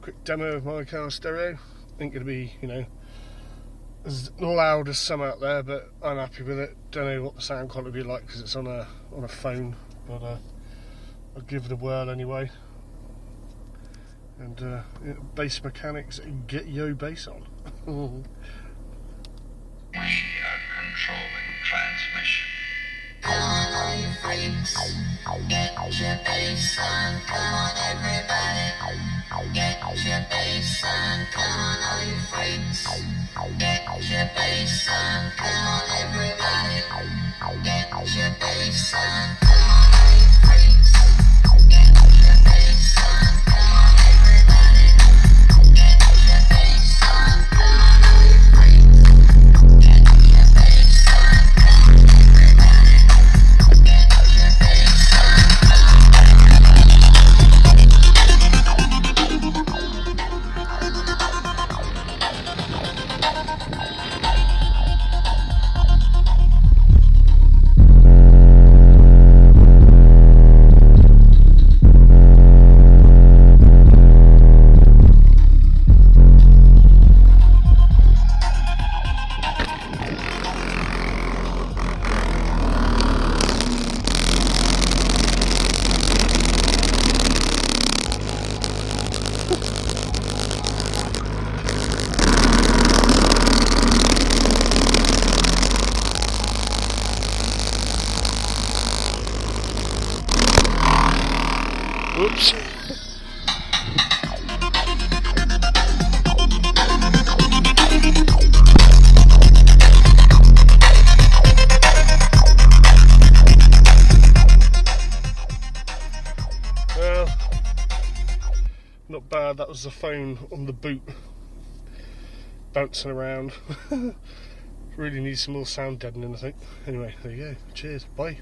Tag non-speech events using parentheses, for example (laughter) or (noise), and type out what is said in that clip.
quick demo of my car stereo. Ain't gonna be, you know, as loud as some out there, but I'm happy with it. Don't know what the sound quality will be like because it's on a on a phone, but uh, I'll give it a whirl anyway. And uh, bass mechanics, get yo bass on. (laughs) We are controlling transmission. Get your bass on. Come on, everybody. Get your bass on. Come on, all you freaks. Get your bass on. Come on, everybody. Get your bass on. Oops. Well, not bad. That was the phone on the boot bouncing around. (laughs) really needs some more sound deadening, I think. Anyway, there you go. Cheers. Bye.